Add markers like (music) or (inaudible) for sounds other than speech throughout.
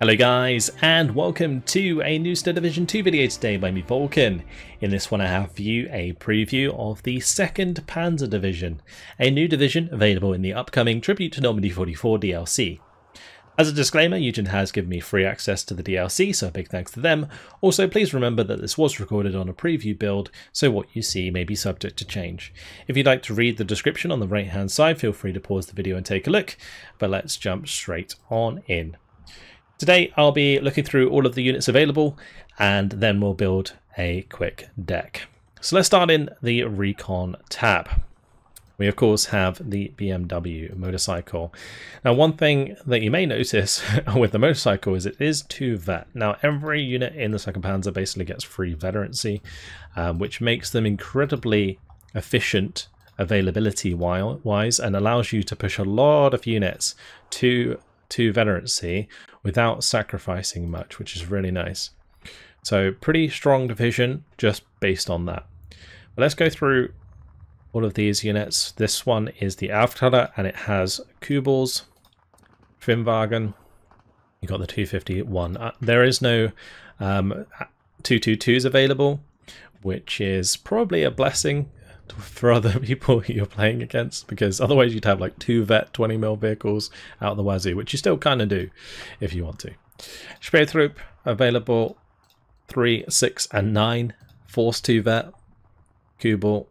Hello guys and welcome to a new Steel Division 2 video today by me Vulcan. In this one I have for you a preview of the 2nd Panzer Division, a new division available in the upcoming Tribute to Normandy 44 DLC. As a disclaimer, Eugen has given me free access to the DLC, so a big thanks to them. Also, please remember that this was recorded on a preview build, so what you see may be subject to change. If you'd like to read the description on the right hand side, feel free to pause the video and take a look, but let's jump straight on in. Today I'll be looking through all of the units available and then we'll build a quick deck. So let's start in the Recon tab. We of course have the BMW motorcycle. Now one thing that you may notice (laughs) with the motorcycle is it is 2 vet. Now every unit in the 2nd Panzer basically gets free veterancy, um, which makes them incredibly efficient availability wise and allows you to push a lot of units to to veterancy without sacrificing much, which is really nice. So pretty strong division just based on that. But let's go through all of these units. This one is the Aufklärer and it has Kubels, Triebwagen. You got the 251. Uh, there is no um, 222s available, which is probably a blessing for other (laughs) people (laughs) you're playing against because otherwise you'd have like two vet 20 mil vehicles out the wazoo which you still kind of do if you want to. Spähtrupp available 3 6 and 9 force 2 vet Kubel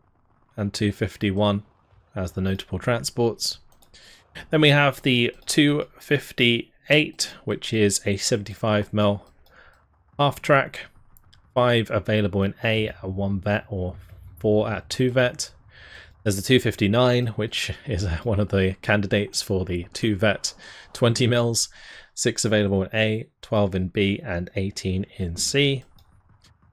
and 251 as the notable transports. Then we have the 258 which is a 75 mil half track. 5 available in A, a 1 vet or 4 at 2 vet. There's the 259, which is one of the candidates for the 2 vet 20 mils. 6 available in A, 12 in B, and 18 in C.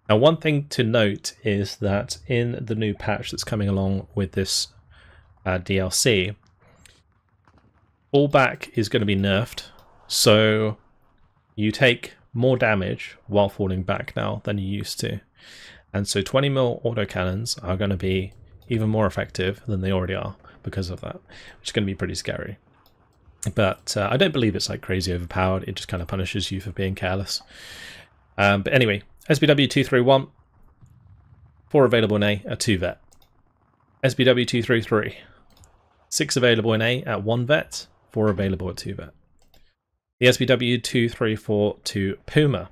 Now, one thing to note is that in the new patch that's coming along with this uh, DLC, fallback is going to be nerfed. So you take more damage while falling back now than you used to. And so 20 mil autocannons are going to be even more effective than they already are because of that, which is going to be pretty scary. But uh, I don't believe it's like crazy overpowered. It just kind of punishes you for being careless. Um, but anyway, SBW 231, 4 available in A at 2 vet. SBW 233, 6 available in A at 1 vet, 4 available at 2 vet. The SBW 234 to Puma,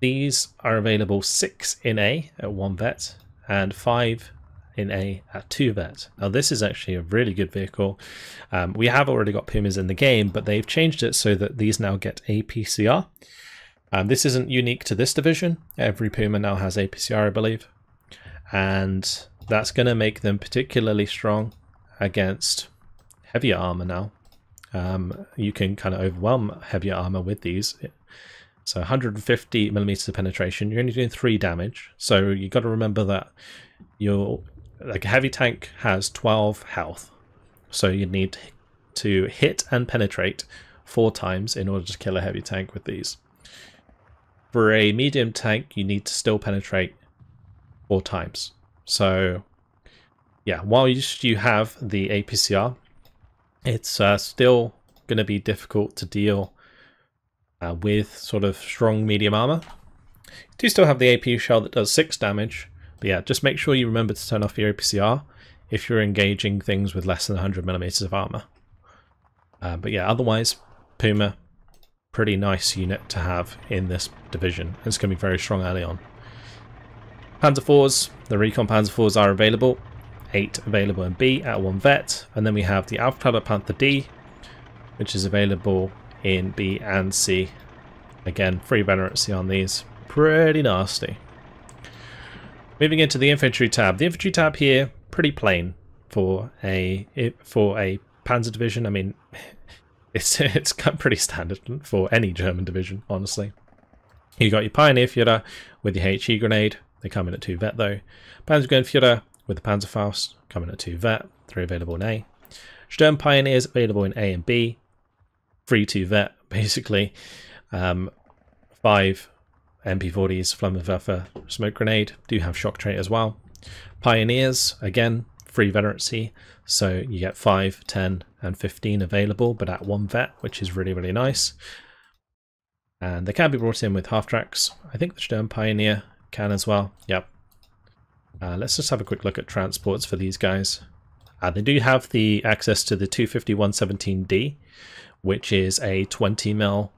these are available 6 in A at 1 vet and 5 in A at 2 vet. Now this is actually a really good vehicle. Um, we have already got Pumas in the game, but they've changed it so that these now get APCR. Um, this isn't unique to this division. Every Puma now has APCR, I believe. And that's going to make them particularly strong against heavier armor now. Um, you can kind of overwhelm heavier armor with these so 150 millimeters of penetration. You're only doing three damage. So you've got to remember that your like a heavy tank has 12 health. So you need to hit and penetrate four times in order to kill a heavy tank with these. For a medium tank, you need to still penetrate four times. So yeah, while you have the APCR, it's uh, still going to be difficult to deal uh, with sort of strong medium armor. You do still have the APU shell that does 6 damage, but yeah, just make sure you remember to turn off your APCR if you're engaging things with less than 100 millimeters of armor. Uh, but yeah, otherwise, Puma, pretty nice unit to have in this division. It's going to be very strong early on. Panzer IVs, the Recon Panzer IVs are available. 8 available in B at 1 vet. And then we have the Aufklärer Panther D, which is available in B and C. Again, free veterancy on these. Pretty nasty. Moving into the infantry tab. The infantry tab here, pretty plain for a for a Panzer division. I mean, (laughs) it's it's pretty standard for any German division, honestly. You got your Pioneer Führer with your HE grenade. They come in at 2 vet though. Panzergrenadier with the Panzerfaust coming at 2 vet, 3 available in A. Sturm Pioneers available in A and B free to vet, (laughs) basically. Um, five MP40s, Flammenwerfer, Smoke Grenade, do have Shock Trait as well. Pioneers, again, free veterancy, so you get 5, 10, and 15 available, but at one vet, which is really, really nice. And they can be brought in with half tracks. I think the Sturm Pioneer can as well. Yep. Uh, let's just have a quick look at transports for these guys. Uh, they do have the access to the 250-117D, which is a 20 mil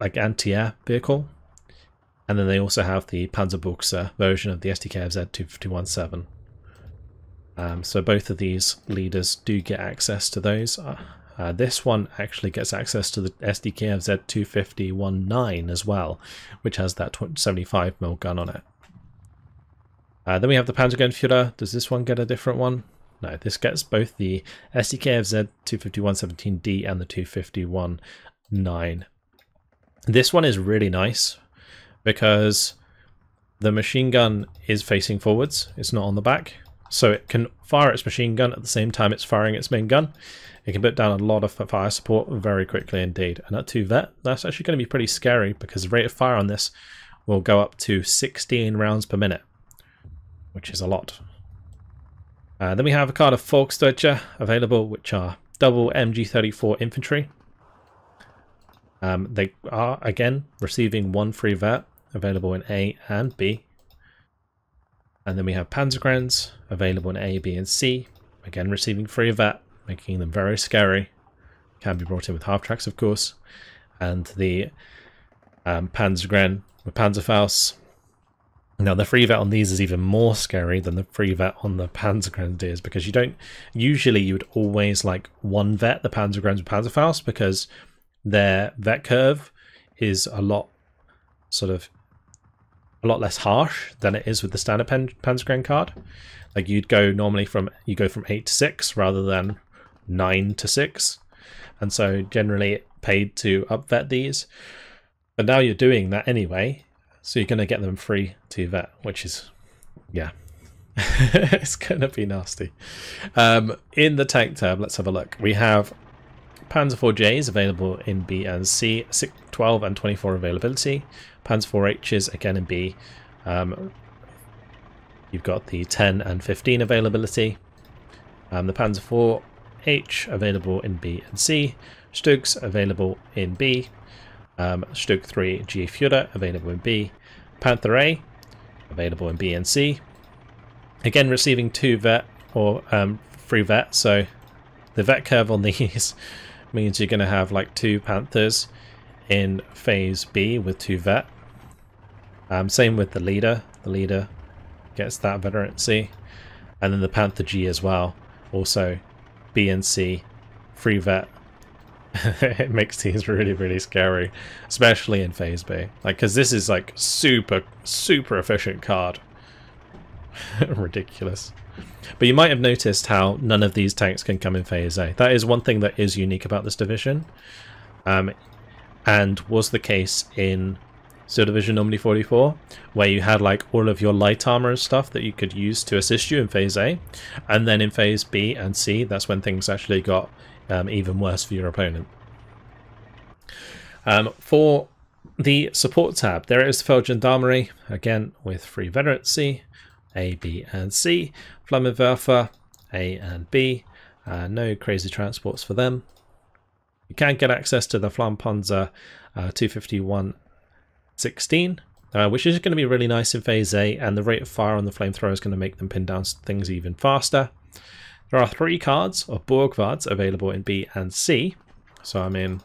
like anti-air vehicle. And then they also have the Panzerbuchse version of the SDKFZ 2517. Um, so both of these leaders do get access to those. Uh, uh, this one actually gets access to the SDKFZ 2519 as well, which has that 75mm gun on it. Uh, then we have the Panzergrenführer. Does this one get a different one? No, this gets both the SDKFZ 25117D and the 2519. This one is really nice because the machine gun is facing forwards. It's not on the back. So it can fire its machine gun at the same time it's firing its main gun. It can put down a lot of fire support very quickly indeed. And at 2 vet, that's actually going to be pretty scary because the rate of fire on this will go up to 16 rounds per minute, which is a lot. Uh, then we have a card of Volksdeutsche available, which are double MG34 infantry. Um, they are, again, receiving one free vet available in A and B. And then we have Panzergrenz available in A, B, and C. Again, receiving free vet making them very scary. Can be brought in with half tracks, of course. And the um, Panzergren with Panzerfaust. Now, the free vet on these is even more scary than the free vet on the Panzergren is because you don't. Usually, you would always like one vet the Panzergrens with Panzerfaust because their vet curve is a lot sort of a lot less harsh than it is with the standard Pen Panzergren card. Like you'd go normally from you go from eight to six rather than 9 to 6. And so generally it paid to up vet these. But now you're doing that anyway, so you're going to get them free to vet, which is, yeah, (laughs) it's going to be nasty. Um, in the tank tab, let's have a look. We have Panzer 4Js available in B and C, 12 and 24 availability. Panzer 4Hs again in B. Um, you've got the 10 and 15 availability. Um, the Panzer 4 H available in B and C, Stugs available in B, um, Stug 3 G Führer available in B, Panther A available in B and C. Again, receiving two vet or um, free vet, so the vet curve on (laughs) these means you're going to have like two Panthers in phase B with two vet. Um, same with the leader. The leader gets that veterancy. And then the Panther G as well. Also B and C, free vet. (laughs) it makes these really, really scary, especially in Phase B. Like, because this is like super, super efficient card. (laughs) Ridiculous. But you might have noticed how none of these tanks can come in Phase A. That is one thing that is unique about this division. Um, and was the case in Steel Division Normandy 44, where you had like all of your light armor and stuff that you could use to assist you in Phase A. And then in Phase B and C, that's when things actually got um, even worse for your opponent. Um, for the support tab, there is Feldgendarmerie, again with free veterancy, A, B, and C. Flammenwerfer, A and B. Uh, no crazy transports for them. You can get access to the Flammpanzer uh, 251 16, uh, which is going to be really nice in Phase A, and the rate of fire on the flamethrower is going to make them pin down things even faster. There are three cards of Borgwards available in B and C, so I mean,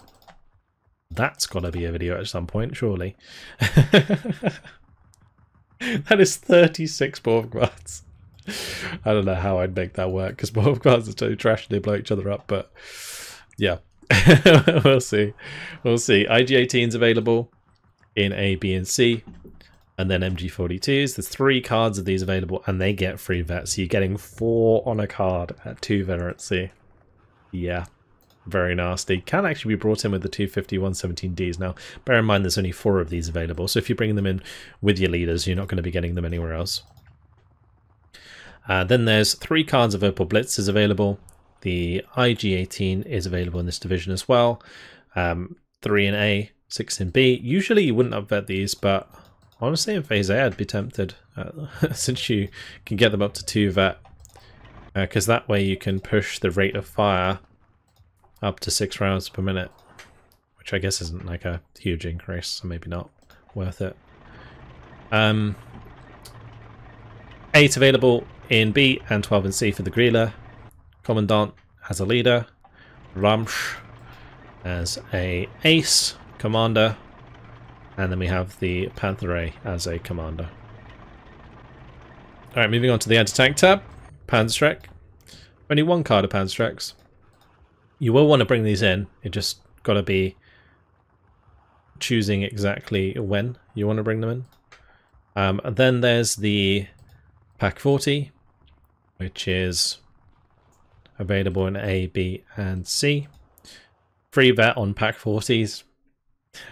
that's got to be a video at some point, surely. (laughs) that is 36 Borgwards. I don't know how I'd make that work, because Borgwards are totally trash and they blow each other up, but yeah. (laughs) we'll see. We'll see. IG-18 is available in A, B, and C. And then MG42s. There's three cards of these available, and they get free vets. So you're getting four on a card at two veterancy. Yeah, very nasty. Can actually be brought in with the 250 117Ds. Now, bear in mind there's only four of these available, so if you're bringing them in with your leaders, you're not going to be getting them anywhere else. Uh, then there's three cards of Opel Blitzes available. The IG-18 is available in this division as well. Um, three in A, six in B. Usually you wouldn't upvet these, but honestly in phase A I'd be tempted uh, (laughs) since you can get them up to two vet. Because uh, that way you can push the rate of fire up to six rounds per minute, which I guess isn't like a huge increase, so maybe not worth it. Um, 8 available in B and 12 in C for the Grille. Commandant as a leader. Ramsh as a ace commander. And then we have the Pantheret as a commander. Alright, moving on to the anti-tank tab. Panzerschreck. Only one card of Panzerschrecks. You will want to bring these in. It just got to be choosing exactly when you want to bring them in. Um, then there's the Pak 40, which is available in A, B, and C. Free vet on Pak 40s.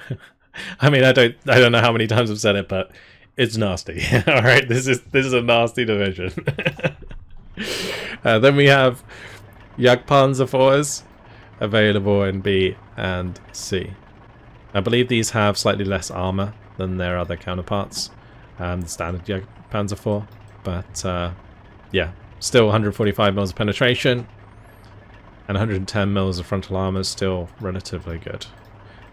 (laughs) (laughs) I mean, I don't, I don't know how many times I've said it, but it's nasty. (laughs) All right, this is this is a nasty division. (laughs) uh, then we have Jagdpanzer IVs available in B and C. I believe these have slightly less armor than their other counterparts, um, the standard Jagdpanzer IV, but uh, yeah, still 145 mils of penetration and 110 mils of frontal armor is still relatively good.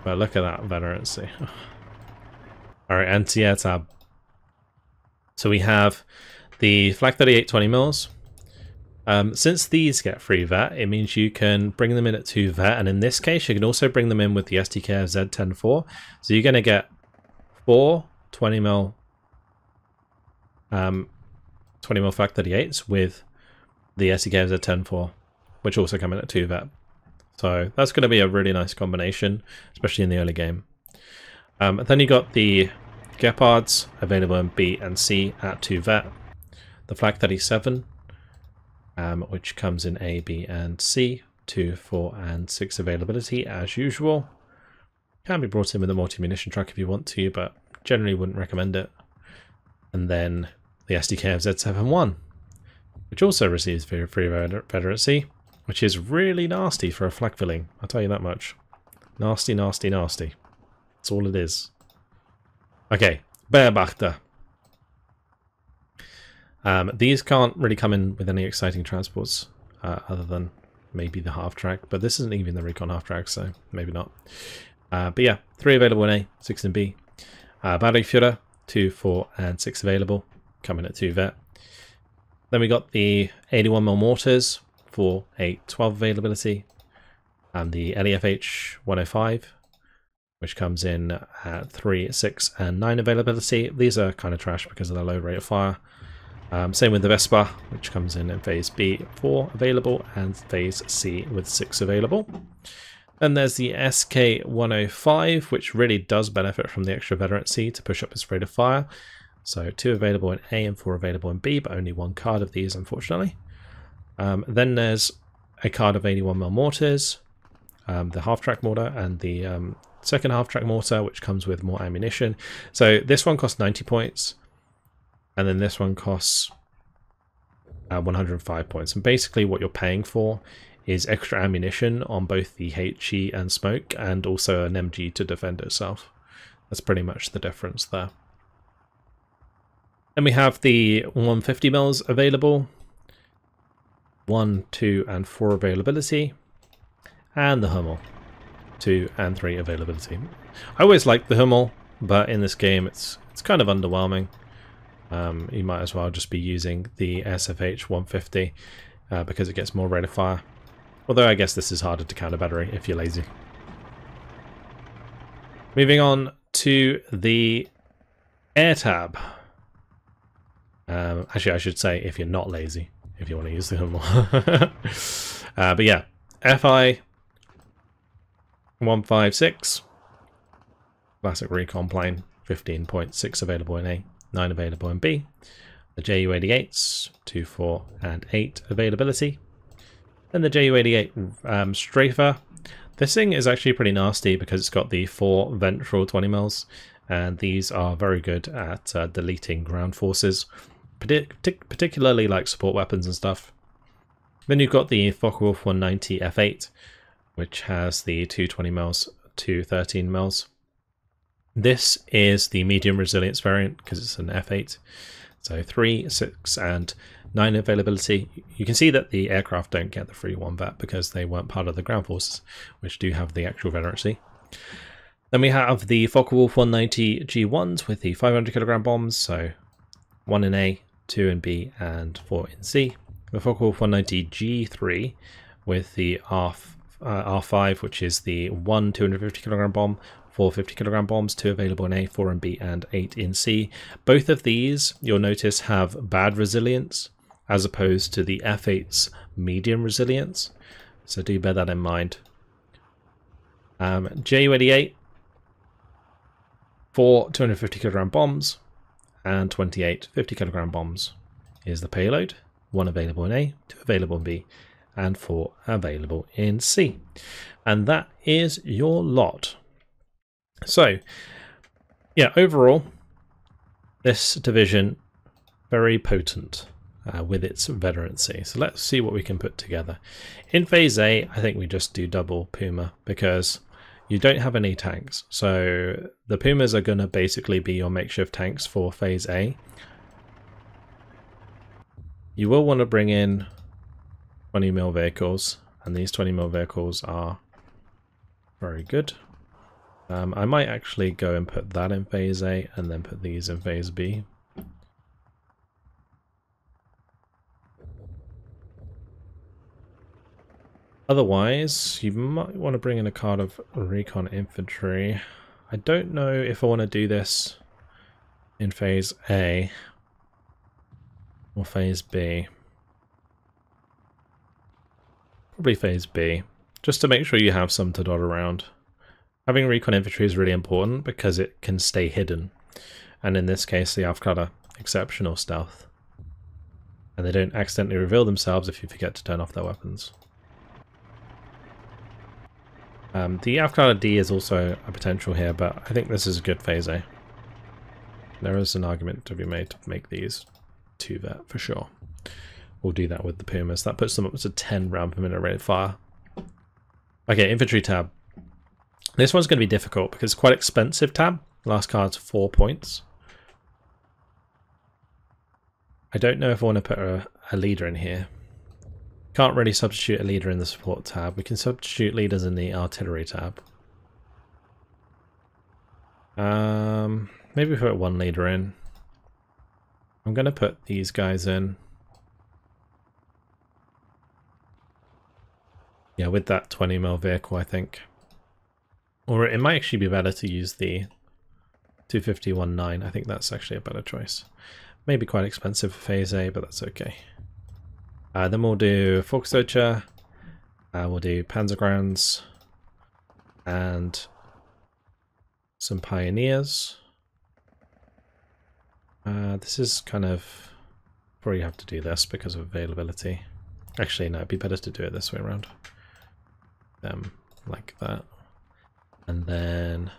But look at that veterancy. (sighs) Alright, anti-air tab. So we have the Flak 38 20 mils. Um, since these get free vet, it means you can bring them in at 2 vet, and in this case, you can also bring them in with the SDKFZ 104. So you're going to get four 20 mil, um, 20 mil Flak 38s with the SDKFZ 104, which also come in at 2 vet. So that's going to be a really nice combination, especially in the early game. Um, then you got the Gepards available in B and C at 2 vet. The Flak 37, um, which comes in A, B, and C, 2, 4, and 6 availability as usual. Can be brought in with a multi-munition truck if you want to, but generally wouldn't recommend it. And then the SDK of Z71, which also receives free, free veterancy, which is really nasty for a flak filling, I'll tell you that much. Nasty, nasty, nasty. That's all it is. Okay, Beobachter. Um, these can't really come in with any exciting transports uh, other than maybe the half track, but this isn't even the recon half track, so maybe not. Uh, but yeah, three available in A, six in B. Uh, Führer, two, four, and six available, coming at two vet. Then we got the 81mm mortars for a 12 availability, and the LEFH 105 which comes in at 3, 6, and 9 availability. These are kind of trash because of the low rate of fire. Um, same with the Wespe, which comes in in phase B, 4 available, and phase C with 6 available. Then there's the SK105, which really does benefit from the extra veterancy to push up its rate of fire. So 2 available in A and 4 available in B, but only one card of these, unfortunately. Um, then there's a card of 81mm mortars, um, the half-track mortar, and the um, second half track mortar, which comes with more ammunition. So this one costs 90 points, and then this one costs uh, 105 points. And basically what you're paying for is extra ammunition on both the HE and smoke, and also an MG to defend itself. That's pretty much the difference there. Then we have the 150 mils available, 1, 2, and 4 availability, and the Hummel. 2 and 3 availability. I always liked the Hummel, but in this game it's it's kind of underwhelming. Um, you might as well just be using the SFH 150 uh, because it gets more rate of fire. Although I guess this is harder to counter battery if you're lazy. Moving on to the air tab. Um, actually, I should say if you're not lazy, if you want to use the Hummel. (laughs) uh, but yeah, FI 156. Classic Recon plane, 15.6 available in A, 9 available in B. The Ju-88s, 2, 4, and 8 availability. Then the Ju-88 um, Strafer. This thing is actually pretty nasty because it's got the 4 ventral 20 mils, and these are very good at uh, deleting ground forces, particularly like support weapons and stuff. Then you've got the Focke-Wulf 190 F8, which has the 220 mils to 13 mils. This is the medium resilience variant because it's an F8. So 3, 6 and 9 availability. You can see that the aircraft don't get the free 1 vet because they weren't part of the ground forces, which do have the actual veterancy. Then we have the Focke-Wulf 190 G1s with the 500 kilogram bombs, so one in A, two in B, and four in C. The Focke-Wulf 190 G3 with the R, uh, R5, which is the one 250 kilogram bomb, four 50 kilogram bombs, two available in A, four in B, and eight in C. Both of these, you'll notice, have bad resilience as opposed to the F8's medium resilience. So do bear that in mind. Um, Ju-88, four 250 kilogram bombs, and 28 50 kilogram bombs is the payload. One available in A, two available in B, and four available in C. And that is your lot. So, yeah, overall, this division very potent uh, with its veterancy. So let's see what we can put together. In phase A, I think we just do double Puma because you don't have any tanks. So the Pumas are going to basically be your makeshift tanks for phase A. You will want to bring in 20 mil vehicles and these 20 mil vehicles are very good. Um, I might actually go and put that in phase A and then put these in phase B Otherwise, you might want to bring in a card of Recon Infantry. I don't know if I want to do this in Phase A or Phase B. Probably Phase B, just to make sure you have some to dot around. Having Recon Infantry is really important because it can stay hidden. And in this case, the Aufklärer exceptional stealth. And they don't accidentally reveal themselves if you forget to turn off their weapons. Um, the Aufklärer D is also a potential here, but I think this is a good phase A. There is an argument to be made to make these 2 vet for sure. We'll do that with the Pumas. That puts them up to 10 round per minute rate of fire. Okay, infantry tab. This one's going to be difficult because it's quite expensive tab. Last card's 4 points. I don't know if I want to put a, a leader in here. Can't really substitute a leader in the support tab. We can substitute leaders in the artillery tab. Um, maybe put one leader in. I'm going to put these guys in. Yeah, with that 20 mil vehicle, I think. Or it might actually be better to use the 251.9. I think that's actually a better choice. Maybe quite expensive for phase A, but that's okay. Uh, then we'll do Volksdeutsche, uh, we'll do Panzergrens, and some Pioneers. Uh, this is kind of... Probably you have to do this because of availability. Actually, no, it'd be better to do it this way around. Them like that. And then...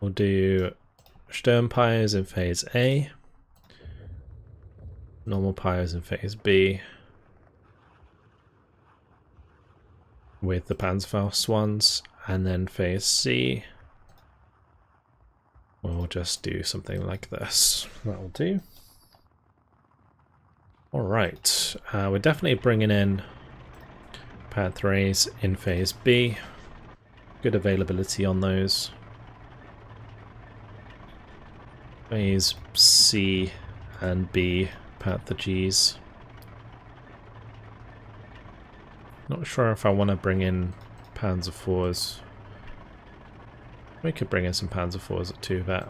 We'll do Sturmpires in phase A normal pyres in phase B with the Panzerfaust ones and then phase C we'll just do something like this. That'll do. Alright uh, we're definitely bringing in pad 3s in phase B. Good availability on those. Phase C and B Pat the G's. Not sure if I want to bring in Panzer IVs. We could bring in some Panzer IVs at 2 vet.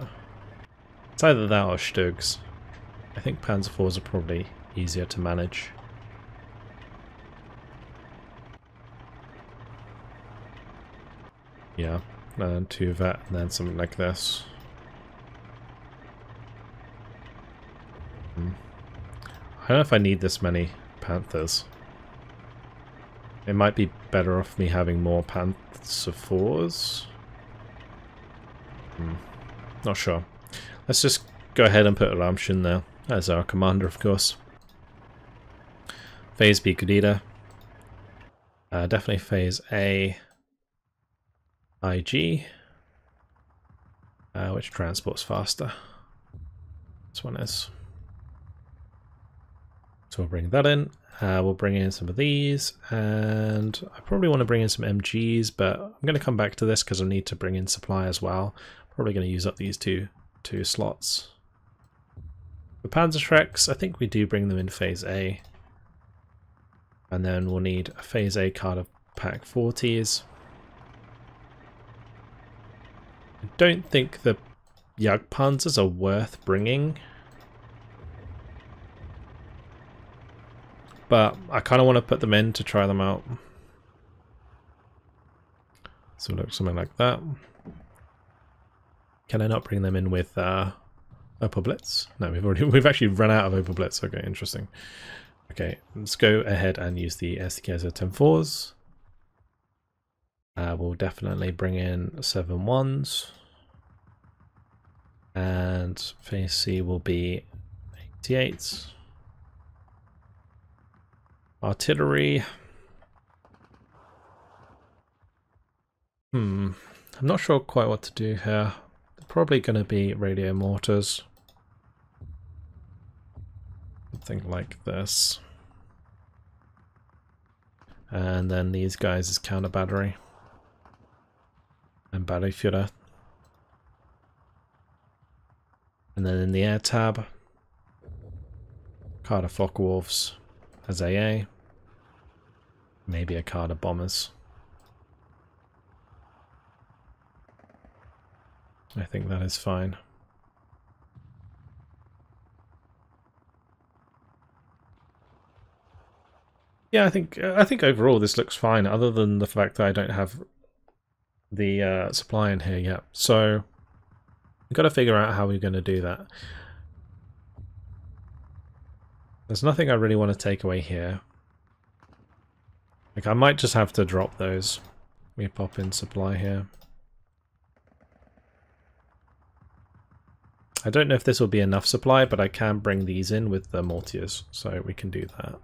It's either that or Stugs. I think Panzer IVs are probably easier to manage. Yeah, and 2 vet and then something like this. I don't know if I need this many Panthers. It might be better off me having more Panther 4s. Hmm. Not sure. Let's just go ahead and put Ramshin there as our commander, of course. Phase B Gudita. Uh, definitely phase A IG. Uh, which transports faster? This one is. So we'll bring that in, Uh, we'll bring in some of these, and I probably want to bring in some MGs, but I'm going to come back to this because I need to bring in supply as well. Probably going to use up these two two slots. The Panzerschrecks, I think we do bring them in Phase A. And then we'll need a Phase A card of Pak 40s. I don't think the Jagdpanzers are worth bringing. But I kind of want to put them in to try them out. So look something like that. Can I not bring them in with uh, Opel Blitz? No, we've already (laughs) we've actually run out of Opel Blitz. Okay, interesting. Okay, let's go ahead and use the SDKFZ 10-4s. Uh, we'll definitely bring in seven ones. And phase C will be 88s. Artillery. Hmm. I'm not sure quite what to do here. They're probably going to be radio mortars. Something like this. And then these guys is counter battery. And battery Führer. And then in the air tab, card of Focke-Wulfs as AA. Maybe a card of Bombers. I think that is fine. Yeah, I think I think overall this looks fine, other than the fact that I don't have the uh, supply in here yet. So we've got to figure out how we're going to do that. There's nothing I really want to take away here. Like I might just have to drop those. We pop in supply here. I don't know if this will be enough supply, but I can bring these in with the mortiers, so we can do that.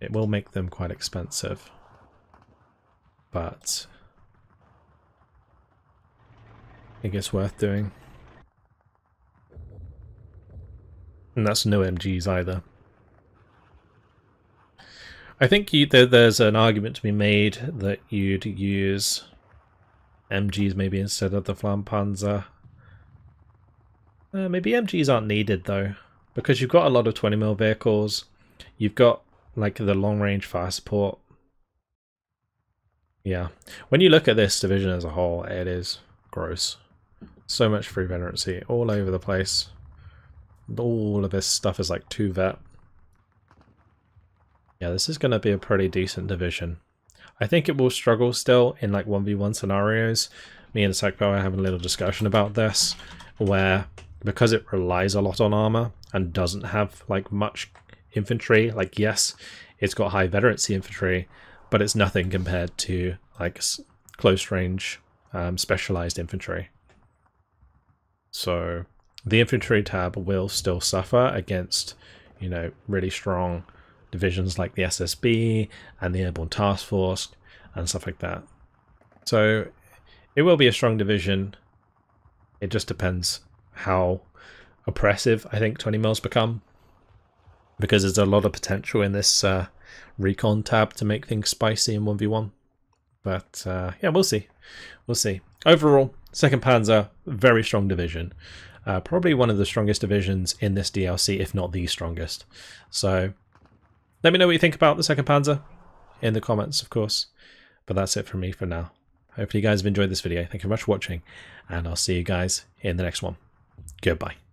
It will make them quite expensive but I think it's worth doing. And that's no MGs either. I think you, there, there's an argument to be made that you'd use MGs maybe instead of the Flammenpanzer. Uh, maybe MGs aren't needed though, because you've got a lot of 20mm vehicles. You've got like the long range fire support yeah. When you look at this division as a whole, it is gross. So much free veterancy all over the place. All of this stuff is like 2 vet. Yeah, this is going to be a pretty decent division. I think it will struggle still in like 1v1 scenarios. Me and Sackbow are having a little discussion about this, where because it relies a lot on armor and doesn't have like much infantry, like yes, it's got high veterancy infantry, but it's nothing compared to like close range um, specialized infantry. So the infantry tab will still suffer against, you know, really strong divisions like the SSB and the Airborne Task Force and stuff like that. So it will be a strong division. It just depends how oppressive I think 20 mils become because there's a lot of potential in this uh, recon tab to make things spicy in 1v1. But uh, yeah, we'll see. We'll see. Overall, Second Panzer, very strong division. Uh, probably one of the strongest divisions in this DLC, if not the strongest. So let me know what you think about the Second Panzer in the comments, of course. But that's it from me for now. Hopefully you guys have enjoyed this video. Thank you very much for watching, and I'll see you guys in the next one. Goodbye.